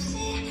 see.